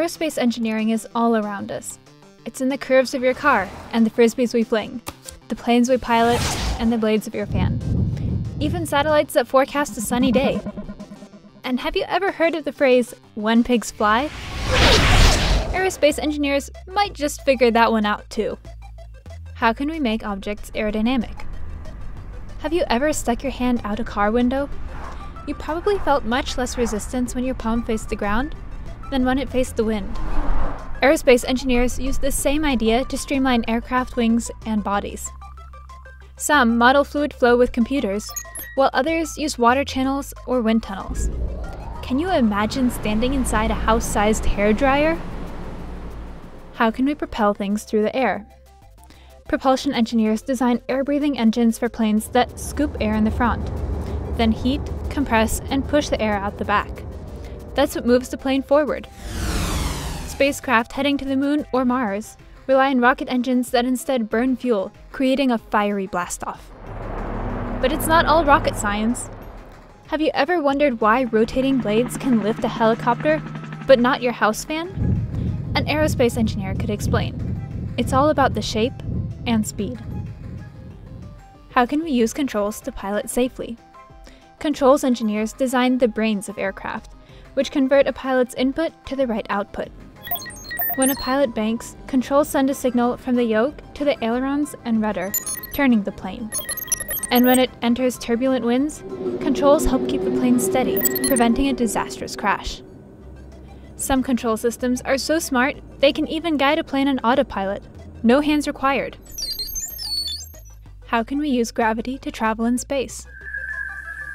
Aerospace engineering is all around us. It's in the curves of your car and the frisbees we fling, the planes we pilot, and the blades of your fan. Even satellites that forecast a sunny day. And have you ever heard of the phrase, when pigs fly? Aerospace engineers might just figure that one out too. How can we make objects aerodynamic? Have you ever stuck your hand out a car window? You probably felt much less resistance when your palm faced the ground than when it faced the wind. Aerospace engineers use the same idea to streamline aircraft wings and bodies. Some model fluid flow with computers, while others use water channels or wind tunnels. Can you imagine standing inside a house sized hair dryer? How can we propel things through the air? Propulsion engineers design air breathing engines for planes that scoop air in the front, then heat, compress, and push the air out the back. That's what moves the plane forward. Spacecraft heading to the moon or Mars rely on rocket engines that instead burn fuel, creating a fiery blastoff. But it's not all rocket science. Have you ever wondered why rotating blades can lift a helicopter, but not your house fan? An aerospace engineer could explain. It's all about the shape and speed. How can we use controls to pilot safely? Controls engineers design the brains of aircraft, which convert a pilot's input to the right output. When a pilot banks, controls send a signal from the yoke to the ailerons and rudder, turning the plane. And when it enters turbulent winds, controls help keep the plane steady, preventing a disastrous crash. Some control systems are so smart they can even guide a plane on autopilot, no hands required. How can we use gravity to travel in space?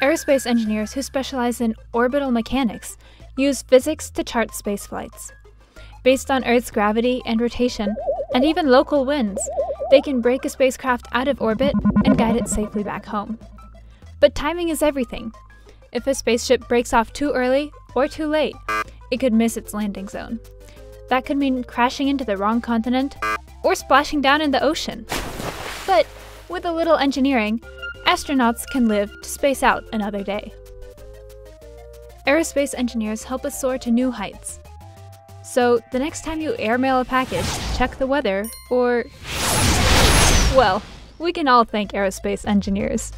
Aerospace engineers who specialize in orbital mechanics use physics to chart space flights. Based on Earth's gravity and rotation, and even local winds, they can break a spacecraft out of orbit and guide it safely back home. But timing is everything. If a spaceship breaks off too early or too late, it could miss its landing zone. That could mean crashing into the wrong continent or splashing down in the ocean. But with a little engineering, astronauts can live to space out another day. Aerospace engineers help us soar to new heights. So, the next time you airmail a package, check the weather, or. Well, we can all thank aerospace engineers.